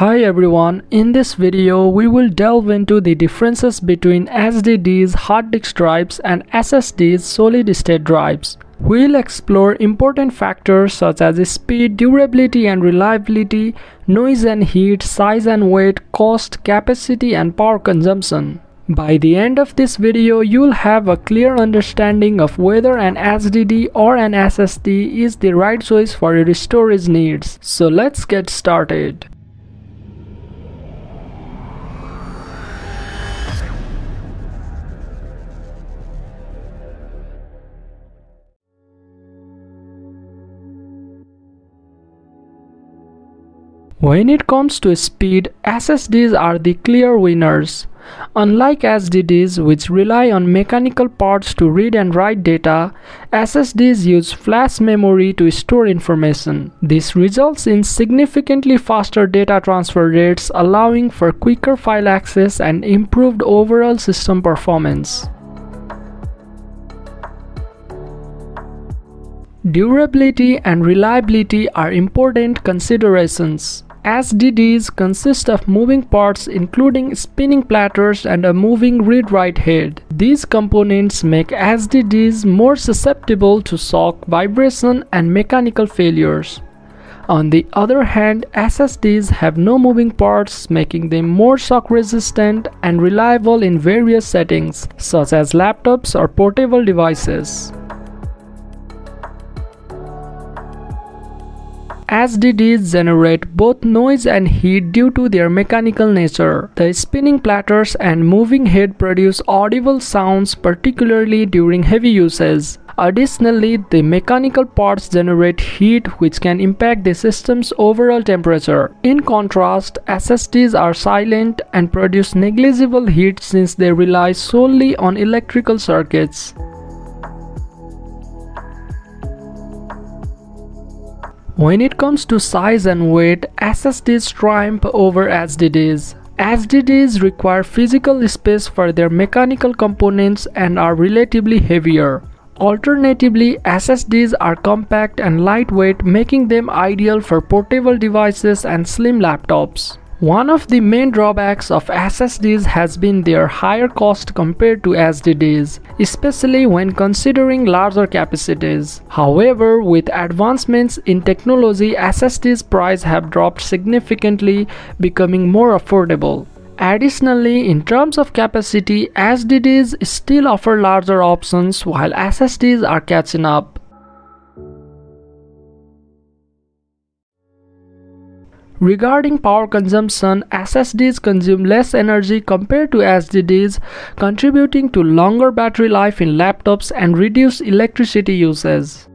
Hi everyone, in this video we will delve into the differences between HDDs hard disk drives and SSDs solid state drives. We'll explore important factors such as speed, durability and reliability, noise and heat, size and weight, cost, capacity and power consumption. By the end of this video, you'll have a clear understanding of whether an SSD or an SSD is the right choice for your storage needs. So let's get started. When it comes to speed, SSDs are the clear winners. Unlike HDDs, which rely on mechanical parts to read and write data, SSDs use flash memory to store information. This results in significantly faster data transfer rates, allowing for quicker file access and improved overall system performance. Durability and reliability are important considerations. HDDs consist of moving parts including spinning platters and a moving read-write head. These components make HDDs more susceptible to shock, vibration and mechanical failures. On the other hand, SSDs have no moving parts making them more shock resistant and reliable in various settings such as laptops or portable devices. HDDs generate both noise and heat due to their mechanical nature. The spinning platters and moving head produce audible sounds particularly during heavy usage. Additionally, the mechanical parts generate heat which can impact the system's overall temperature. In contrast, SSDs are silent and produce negligible heat since they rely solely on electrical circuits. When it comes to size and weight, SSDs triumph over HDDs. HDDs require physical space for their mechanical components and are relatively heavier. Alternatively, SSDs are compact and lightweight making them ideal for portable devices and slim laptops. One of the main drawbacks of SSDs has been their higher cost compared to HDDs, especially when considering larger capacities. However, with advancements in technology, SSDs price have dropped significantly, becoming more affordable. Additionally, in terms of capacity, HDDs still offer larger options while SSDs are catching up. Regarding power consumption, SSDs consume less energy compared to HDDs, contributing to longer battery life in laptops and reduced electricity usage.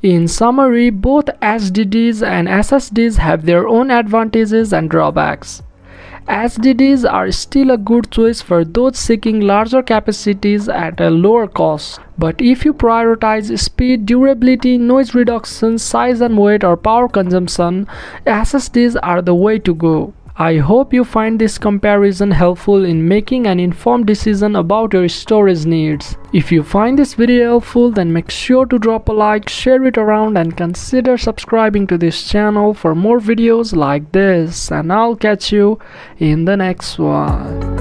In summary, both SSDs and SSDs have their own advantages and drawbacks. HDDs are still a good choice for those seeking larger capacities at a lower cost. But if you prioritize speed, durability, noise reduction, size and weight or power consumption, SSDs are the way to go. I hope you find this comparison helpful in making an informed decision about your storage needs. If you find this video helpful then make sure to drop a like, share it around and consider subscribing to this channel for more videos like this and I'll catch you in the next one.